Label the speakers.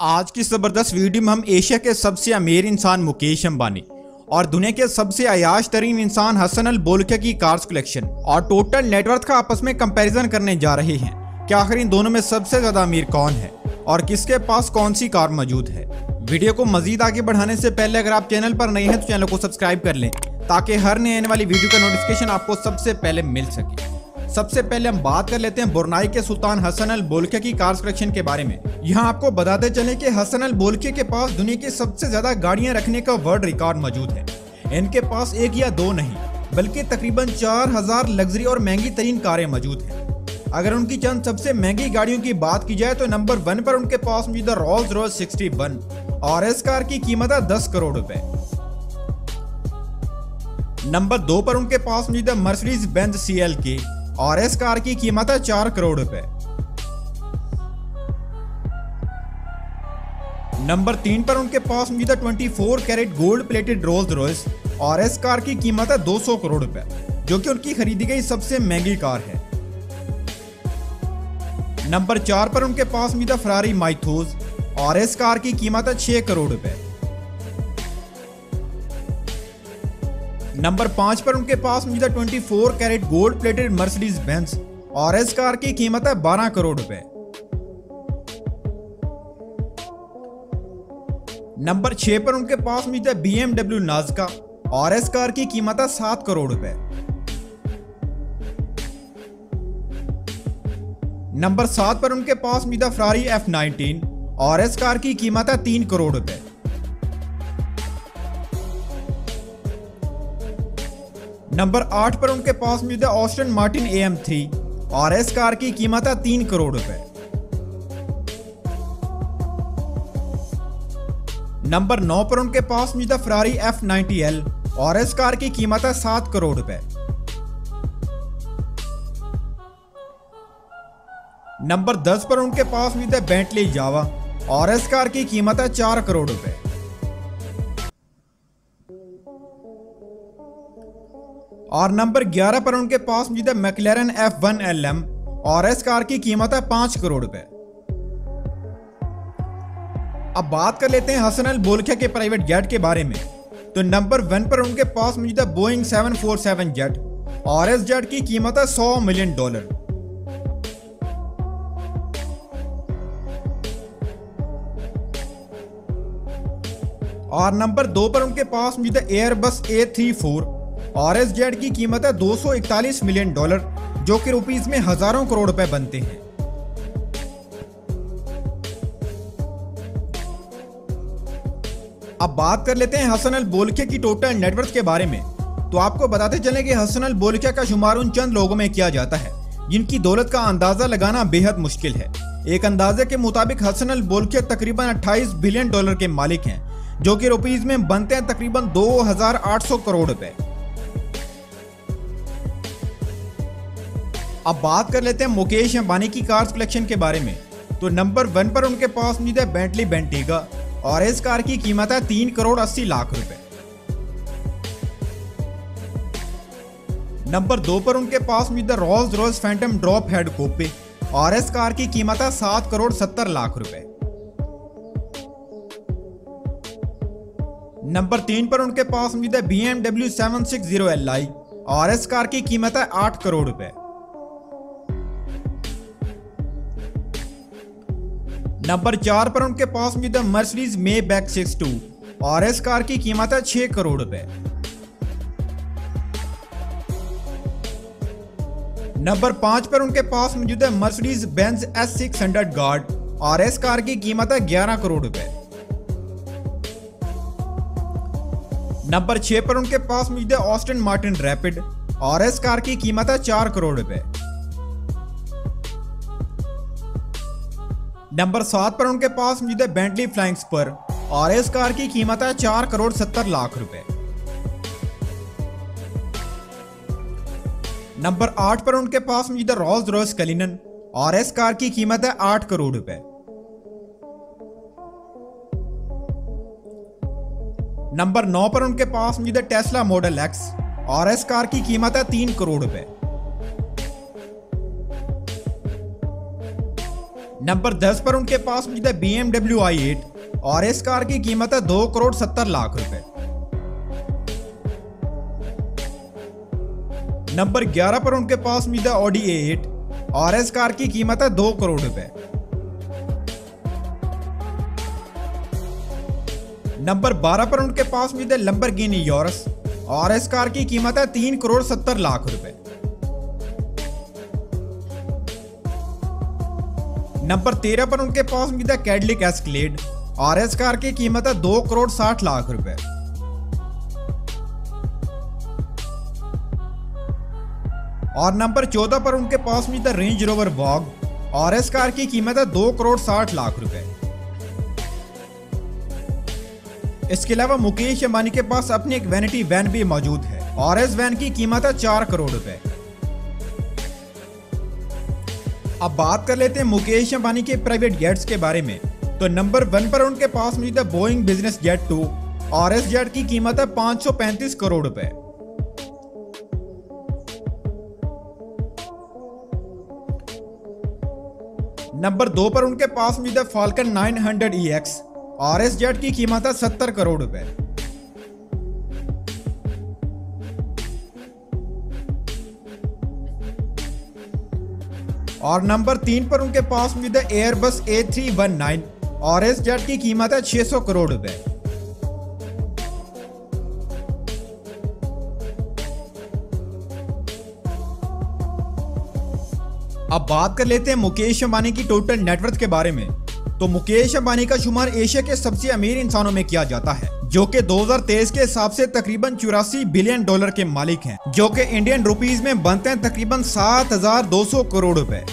Speaker 1: आज की ज़बरदस्त वीडियो में हम एशिया के सबसे अमीर इंसान मुकेश अंबानी और दुनिया के सबसे अयाश तरीन इंसान हसन अल बोलकिया की कार्स कलेक्शन और टोटल नेटवर्थ का आपस में कंपैरिजन करने जा रहे हैं। कि आखिर इन दोनों में सबसे ज़्यादा अमीर कौन है और किसके पास कौन सी कार मौजूद है? वीडियो को मजीद आगे बढ़ाने से पहले अगर आप चैनल पर नए हैं तो चैनल को सब्सक्राइब कर लें, ताकि हर नए आने वाली वीडियो का नोटिफिकेशन आपको सबसे पहले मिल सके। सबसे पहले हम बात कर लेते हैं बुरनाई के सुल्तान हसन अल बोलके की कार कलेक्शन के बारे में। यहाँ आपको बताते चले कि हसन अल बोलके के पास दुनिया की सबसे ज़्यादा गाड़ियाँ रखने का वर्ल्ड रिकॉर्ड मौजूद है। इनके पास एक या दो नहीं, बल्कि तकरीबन चार हज़ार लग्जरी और महँगी तरीन कारें मौजूद हैं। अगर उनकी चंद सबसे महँगी गाड़ियों की बात की जाए तो नंबर वन पर उनके पास मौजूद रोल्स रॉयस सिक्सटी वन और इस कार की कीमत है दस करोड़ रुपए। नंबर दो पर उनके पास मौजूद मर्सिडीज बेंज सी एल के और इस कार की कीमत है चार करोड़ रुपए। नंबर तीन पर उनके पास मौजूद twenty four carat gold plated Rolls Royce और इस कार की कीमत है 200 करोड़ रुपए, जो कि उनकी खरीदी गई सबसे महँगी कार है। नंबर चार पर उनके पास मौजूद फरारी माइथोज और इस कार की कीमत है 6 करोड़ रुपए। नंबर पाँच पर उनके पास मौजूद twenty four carat gold plated Mercedes Benz और इस कार की कीमत है बारह करोड़ रुपए। नंबर छह पर उनके पास मौजूद बी एमडब्ल्यू नाजका और इस कार की कीमत है सात करोड़ रुपए। नंबर सात पर उनके पास मौजूद फरारी एफ़ नाइनटीन और इस कार की कीमत है तीन करोड़ रुपए। नंबर आठ पर उनके पास मौजूद है Aston Martin A M three और इस कार की कीमत है तीन करोड़ रुपए। नंबर नौ पर उनके पास मौजूद है फरारी एफ़ नाइनटी एल और इस कार की कीमत है सात करोड़ रुपए। नंबर दस पर उनके पास मौजूद है बेंटली जावा और इस कार की कीमत है चार करोड़ रुपए। और नंबर 11 पर उनके पास मौजूद है McLaren F one L M और इस कार की कीमत है पाँच करोड़ रुपए। अब बात कर लेते हैं हसन अल बोलखिया के प्राइवेट जेट के बारे में। तो नंबर वन पर उनके पास मौजूद है बोइंग 747 जेट और इस जेट की कीमत है 100 मिलियन डॉलर। और नंबर दो पर उनके पास मौजूद है एयरबस ए थ्री फोर और एस जेड की कीमत है 241 मिलियन डॉलर जो कि रुपीज़ में हज़ारों करोड़ रुपए बनते हैं। अब बात कर लेते हैं हसन अल बोलखे की टोटल नेटवर्थ के बारे में। तो आपको बताते चले कि हसन अल बोलखे का शुमार उन चंद लोगों में किया जाता है जिनकी दौलत का अंदाज़ा लगाना बेहद मुश्किल है। एक अंदाजे के मुताबिक हसन अल बोलखे तकरीबन 28 बिलियन डॉलर के मालिक हैं जो कि रुपीज़ में बनते हैं तकरीबन 2,800 करोड़ रुपए। अब बात कर लेते हैं मुकेश अंबानी की कार्स कलेक्शन के बारे में। तो नंबर वन पर उनके पास मौजूद है बेंटली बेंटीगा और इस कार की कीमत है तीन करोड़ अस्सी लाख रुपए। नंबर दो पर उनके पास मौजूद है Rolls Royce Phantom drop head coupe और इस कार की कीमत है सात करोड़ सत्तर लाख रुपए। नंबर तीन पर उनके पास मौजूद है BMW seven six zero L I और इस कार की कीमत है आठ करोड़ रुपए। नंबर चार पर उनके पास मौजूद है Mercedes Maybach six two. और इस कार की कीमत है छह करोड़ रुपए। नंबर पाँच पर उनके पास मौजूद है Mercedes Benz S six hundred guard. और इस कार की कीमत है ग्यारह करोड़ रुपए। नंबर छह पर उनके पास मौजूद है ऑस्टन मार्टिन रैपिड। और इस कार की कीमत है चार करोड़ रुपए। नंबर सात पर उनके पास मौजूद है बेंटली फ्लाइंग स्पर और इस कार की कीमत है चार करोड़ सत्तर लाख रुपए। नंबर आठ पर उनके पास मौजूद है रोल्स रॉयस कलिनन और इस कार की कीमत है आठ करोड़ रुपए। नंबर नौ पर उनके पास मौजूद है टेस्ला मॉडल एक्स और इस कार की कीमत है तीन करोड़ रुपए। नंबर 10 पर उनके पास मौजूद है बी एमडब्ल्यू आई एट और इस कार की कीमत है दो करोड़ सत्तर लाख रुपए। नंबर 11 पर उनके पास मौजूद है ऑडी ए एट और इस कार की कीमत है दो करोड़ रुपए। नंबर 12 पर उनके पास मौजूद है लंबरगिनी योरस और इस कार की कीमत है तीन करोड़ सत्तर लाख रुपए। नंबर 13 पर उनके पास है कैडलिक एस्कलेड और इस कार की कीमत है दो करोड़ साठ लाख रुपए। और नंबर 14 पर उनके पास है रेंज रोवर वॉग आर एस कार की कीमत है दो करोड़ साठ लाख रुपए। इसके अलावा मुकेश अंबानी के पास अपनी एक वैनिटी वैन भी मौजूद है। और इस वैन की कीमत है चार करोड़ रुपए। अब बात कर लेते हैं मुकेश अंबानी के प्राइवेट जेट्स के बारे में। तो नंबर वन पर उनके पास मौजूद है बोइंग बिज़नेस जेट टू और इस जेट की कीमत है 535 करोड़ रुपए। नंबर दो पर उनके पास मौजूद है फाल्कन 900 EX और एस जेट की कीमत है सत्तर करोड़ रुपए। और नंबर तीन पर उनके पास है Airbus A three one nine और इस जेट की कीमत है 600 करोड़ रुपए। अब बात कर लेते हैं मुकेश अंबानी की टोटल नेटवर्थ के बारे में। तो मुकेश अंबानी का शुमार एशिया के सबसे अमीर इंसानों में किया जाता है जो कि 2023 के हिसाब से तकरीबन चौरासी बिलियन डॉलर के मालिक हैं जो कि इंडियन रुपीस में बनते हैं तकरीबन 7,200 करोड़ रुपए।